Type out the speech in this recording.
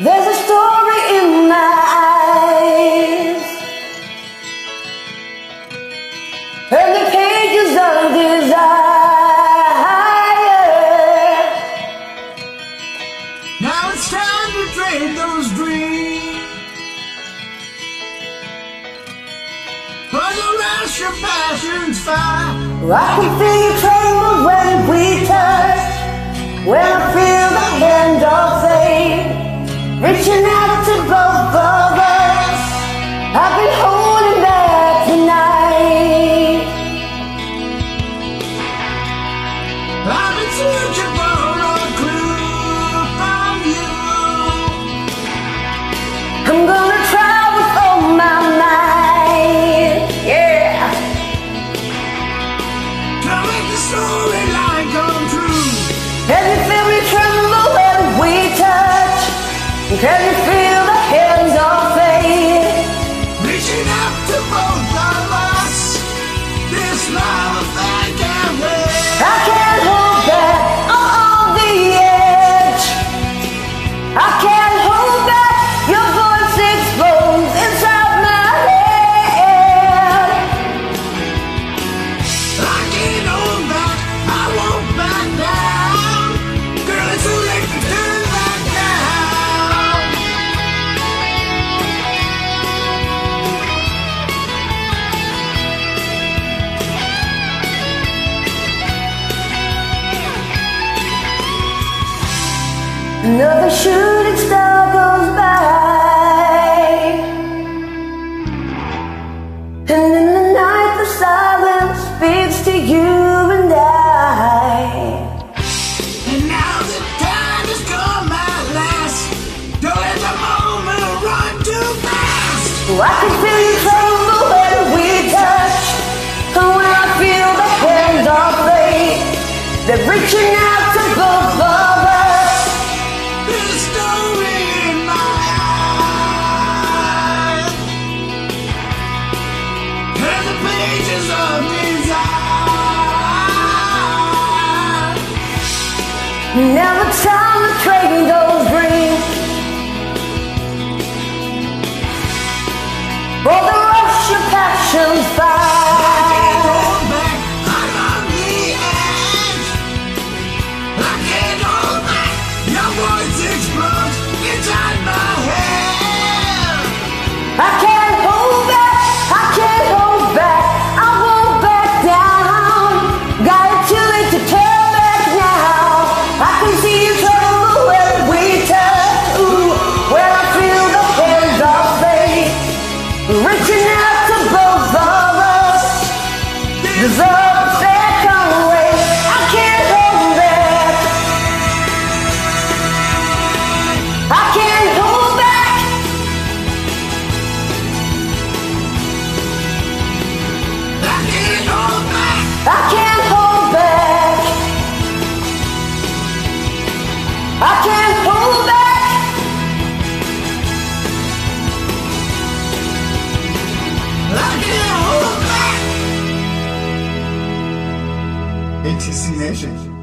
There's a story in my eyes. And the pages of desire. Now it's time to trade those dreams. For the rush of passion's fire. I can feel you tremble when we touch When I feel the hand of Reaching out to both of us. I've been holding back tonight I've been searching for a clue from you. I'm gonna try with all my might. Yeah. To make the storyline come true. Can Can you feel Another shooting star goes by. And in the night the silence speaks to you and I. And now the time has come at last. Don't let the moment run too fast. I can feel you tremble when we touch. And when I feel the hands of fate They're reaching out 你？up, Assim, né, gente se mexe.